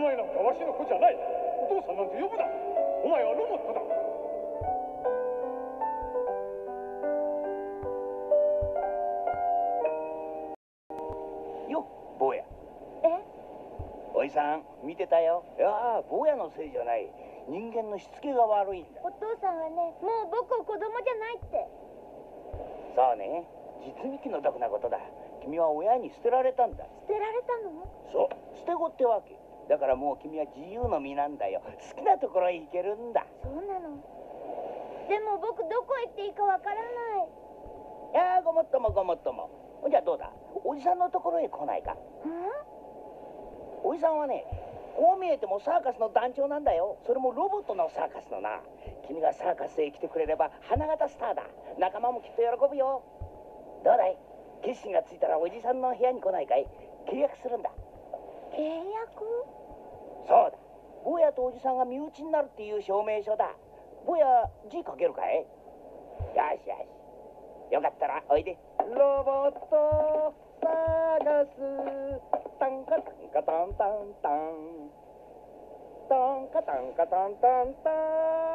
前なんかわしの子じゃない。お父さんなんて呼ぶな。お前はロボットだ。よ坊や。え？おじさん見てたよ。いやあ坊やのせいじゃない。人間のしつけが悪いんだ。お父さんはねもう僕を子供じゃないって。そうね。実に気の毒なことだ。君は親に捨てられたんだ。捨てられたの？そう捨て子ってわけだからもう君は自由の身なんだよ。好きなところへ行けるんだ。そうなの。でも僕どこへ行っていいかわからない。いやーごもっともごもっとも。じゃあどうだ？おじさんのところへ来ないか？うん？おじさんはねこう見えてもサーカスの団長なんだよ。それもロボットのサーカスのな。君がサーカスへ来てくれれば花形スターだ。仲間もきっと喜ぶよ。どうだい？決心がついたらおじさんの部屋に来ないかい？契約するんだ契約そうだ。坊やとおじさんが身内になるっていう証明書だ。坊や字書けるかい？よしよし。よかったらおいで。ロボット探す。タンカタンカタンタンタン。タンカタンカタンタンタン。